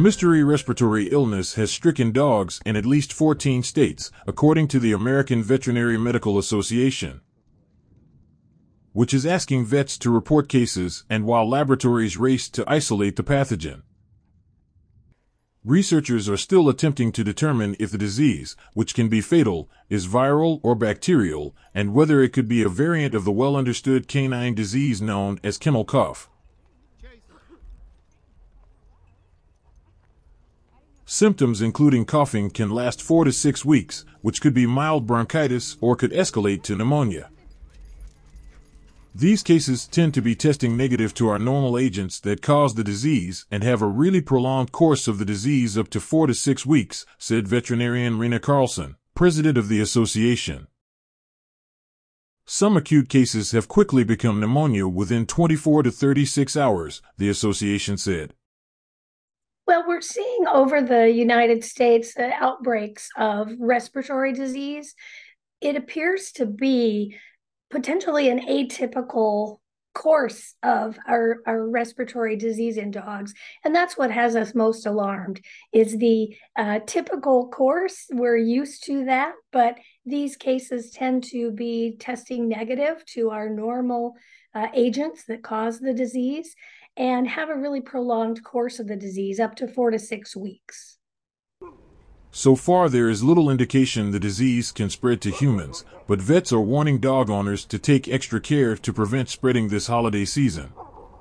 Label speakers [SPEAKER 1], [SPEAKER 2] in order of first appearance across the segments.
[SPEAKER 1] Mystery respiratory illness has stricken dogs in at least 14 states, according to the American Veterinary Medical Association, which is asking vets to report cases and while laboratories race to isolate the pathogen. Researchers are still attempting to determine if the disease, which can be fatal, is viral or bacterial, and whether it could be a variant of the well understood canine disease known as kennel cough. Symptoms including coughing can last four to six weeks, which could be mild bronchitis or could escalate to pneumonia. These cases tend to be testing negative to our normal agents that cause the disease and have a really prolonged course of the disease up to four to six weeks, said veterinarian Rena Carlson, president of the association. Some acute cases have quickly become pneumonia within 24 to 36 hours, the association said.
[SPEAKER 2] Well, we're seeing over the United States uh, outbreaks of respiratory disease. It appears to be potentially an atypical course of our, our respiratory disease in dogs and that's what has us most alarmed is the uh, typical course we're used to that but these cases tend to be testing negative to our normal uh, agents that cause the disease and have a really prolonged course of the disease up to four to six weeks.
[SPEAKER 1] So far, there is little indication the disease can spread to humans, but vets are warning dog owners to take extra care to prevent spreading this holiday season.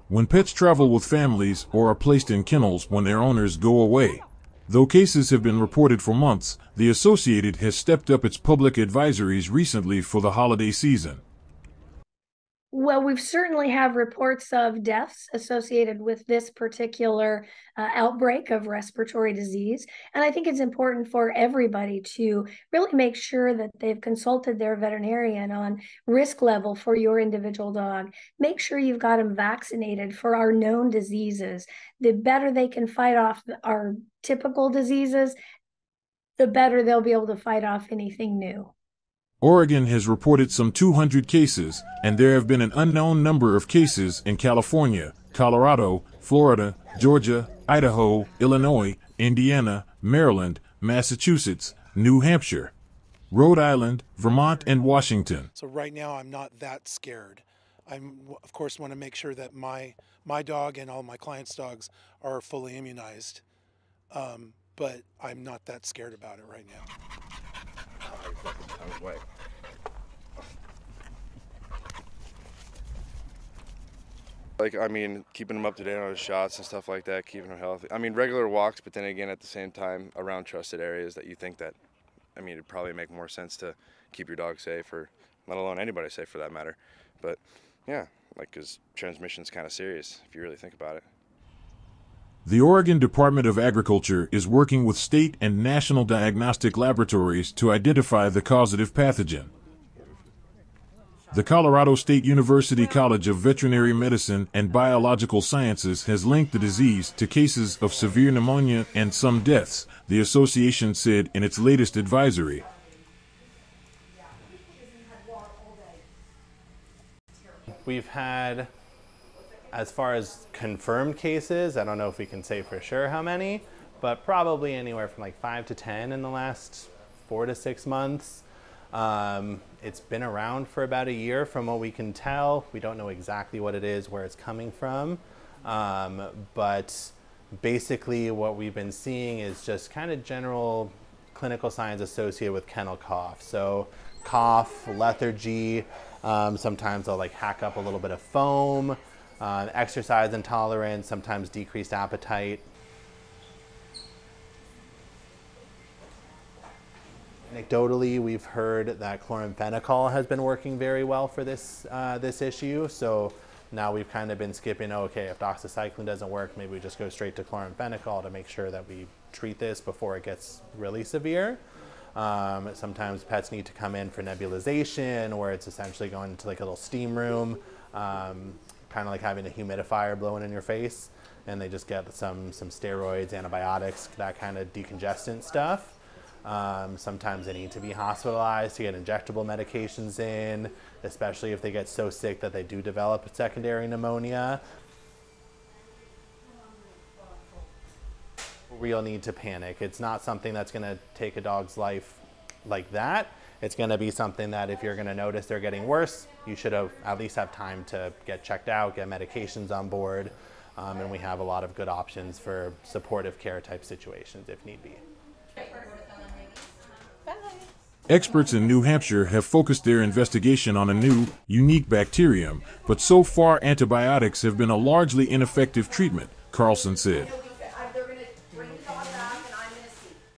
[SPEAKER 1] When pets travel with families or are placed in kennels when their owners go away, Though cases have been reported for months, the Associated has stepped up its public advisories recently for the holiday season.
[SPEAKER 2] Well, we've certainly have reports of deaths associated with this particular uh, outbreak of respiratory disease. And I think it's important for everybody to really make sure that they've consulted their veterinarian on risk level for your individual dog. Make sure you've got them vaccinated for our known diseases. The better they can fight off our typical diseases, the better they'll be able to fight off anything new.
[SPEAKER 1] Oregon has reported some 200 cases, and there have been an unknown number of cases in California, Colorado, Florida, Georgia, Idaho, Illinois, Indiana, Maryland, Massachusetts, New Hampshire, Rhode Island, Vermont, and Washington.
[SPEAKER 3] So right now I'm not that scared. I'm of course want to make sure that my my dog and all my clients' dogs are fully immunized, um, but I'm not that scared about it right now.
[SPEAKER 4] Like, I mean, keeping him up to date on his shots and stuff like that, keeping him healthy. I mean, regular walks, but then again, at the same time, around trusted areas that you think that, I mean, it'd probably make more sense to keep your dog safe or let alone anybody safe for that matter. But yeah, like, because transmission's kind of serious if you really think about it.
[SPEAKER 1] The Oregon Department of Agriculture is working with state and national diagnostic laboratories to identify the causative pathogen. The Colorado State University College of Veterinary Medicine and Biological Sciences has linked the disease to cases of severe pneumonia and some deaths, the association said in its latest advisory.
[SPEAKER 5] We've had as far as confirmed cases, I don't know if we can say for sure how many, but probably anywhere from like five to 10 in the last four to six months. Um, it's been around for about a year from what we can tell. We don't know exactly what it is, where it's coming from. Um, but basically, what we've been seeing is just kind of general clinical signs associated with kennel cough. So, cough, lethargy, um, sometimes they'll like hack up a little bit of foam uh, exercise intolerance, sometimes decreased appetite. Anecdotally, we've heard that chloramphenicol has been working very well for this, uh, this issue. So now we've kind of been skipping, okay, if doxycycline doesn't work, maybe we just go straight to chloramphenicol to make sure that we treat this before it gets really severe. Um, sometimes pets need to come in for nebulization, where it's essentially going into like a little steam room. Um, kind of like having a humidifier blowing in your face, and they just get some some steroids, antibiotics, that kind of decongestant stuff. Um, sometimes they need to be hospitalized to get injectable medications in, especially if they get so sick that they do develop secondary pneumonia. real need to panic. It's not something that's going to take a dog's life like that. It's going to be something that if you're going to notice they're getting worse, you should have at least have time to get checked out, get medications on board, um, and we have a lot of good options for supportive care type situations if need be.
[SPEAKER 1] Experts in New Hampshire have focused their investigation on a new, unique bacterium, but so far antibiotics have been a largely ineffective treatment, Carlson said.